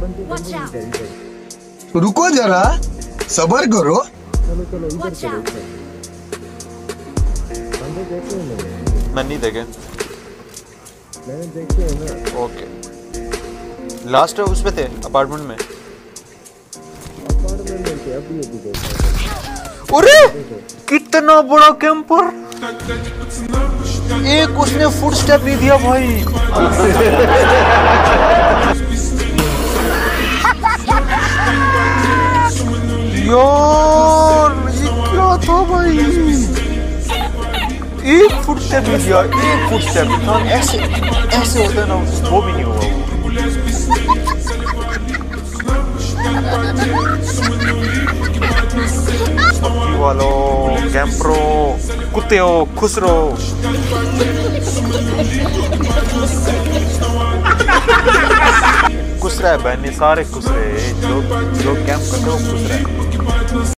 Out! रुको जरा सबर करो। चलो चलो इधर चलो बंदे देखे हैं मैं नहीं देखे। मैंने देखे हैं ना ओके लास्ट उस पे थे अपार्टमेंट में। अपार्टमेंट में थे अभी अभी देखे अरे! कितना बड़ा कैंपर एक उसने फुट स्टेप नहीं दिया भाई। दिया एक फुट स्टेप इंसान ऐसे ऐसे होता है ना, वो भी नहीं हुआ वो। बकरी वालों, कैंपरो, कुत्ते हो, खुश रहो। खुश रहे, बहने, सारे खुश रहे, जो जो कैंप करते हो खुश रहे।